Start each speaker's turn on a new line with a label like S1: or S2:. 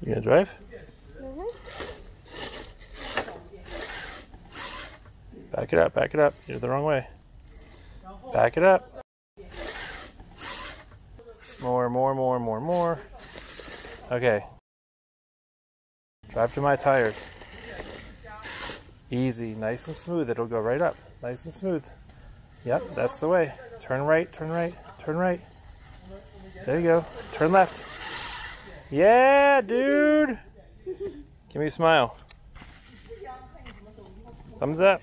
S1: You gonna drive? Mm -hmm. Back it up, back it up. You're the wrong way. Back it up. More, more, more, more, more. Okay. Drive to my tires. Easy, nice and smooth. It'll go right up. Nice and smooth. Yep, that's the way. Turn right, turn right turn right. There you go. Turn left. Yeah, dude. Give me a smile. Thumbs up.